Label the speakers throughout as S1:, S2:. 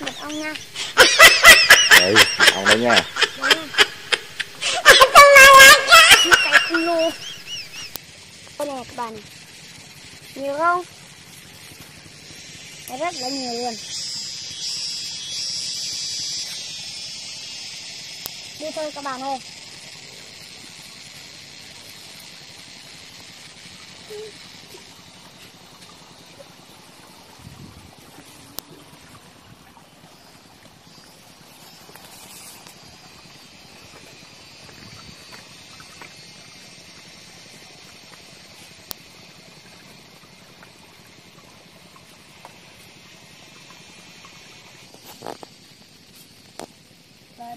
S1: bắt một ông nha.
S2: Đây, ông đây nha.
S1: Một cái lồ Đây này các bạn Nhiều không? Đấy, rất là nhiều luôn. Đi thôi các bạn ơi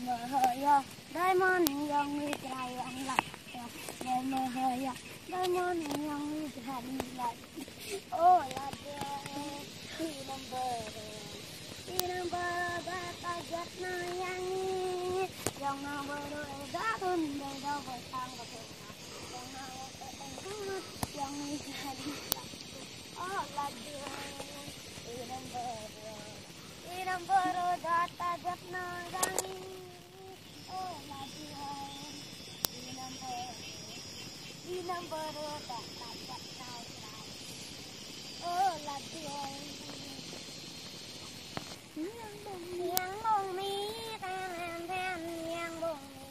S1: mơ hơi yo, đời mơ này yo người trai lại Đời mơ hơi yo, đời mơ yo người trai lại Oh là đời, khi năm bờ Khi năm bờ đã ta giật nơi yang Dòng nào bờ đôi đã thân đời đâu bờ sang và thường Dòng nào bờ tình không mất, dòng người trai ăn lại Oh là đời, khi năm bờ Inambaro data japna gangi Oh ladihan Inambaro Inambaro data japna gangi Oh ladihan nhang bông nhang bông mi Tan tan tan bông mi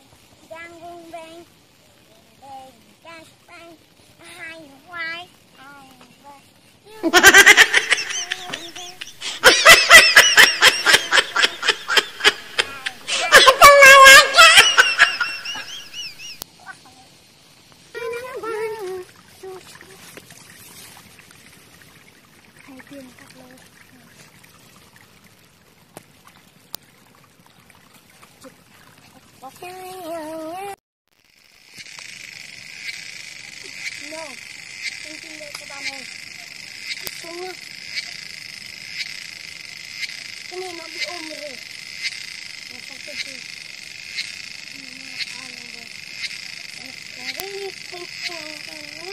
S1: Yang bông beng Beng Cash bang Hai hoài Hai hoài Hay tiền thật lớn Có cái No Xin xin đây các bạn ơi Xuống nhá Cái này nó bị ôm rồi Nó không thể đi Cái này không không Lệ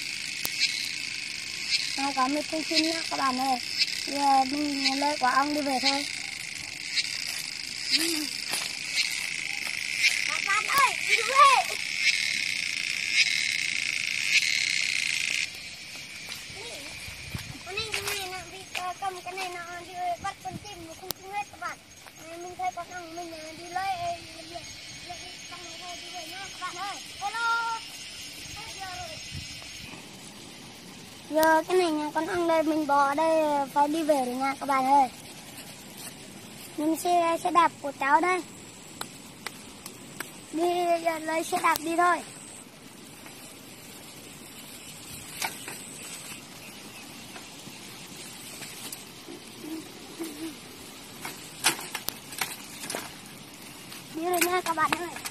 S1: Nó có một thông tin nữa các bạn ơi. Giờ mình lấy quả ong đi về thôi. Các bạn ơi, đi về. Cái này, cái này ờ, cầm cái này nó đi bắt con chim mà không chung hết các bạn. Mình thấy con ong mình ờ, đi lấy giờ cái này nha con ăn đây, mình bỏ đây, phải đi về rồi nha các bạn ơi. Mình sẽ xe đạp của cháu đây. Đi giờ lấy xe đạp đi thôi. Đi rồi nha các bạn ơi.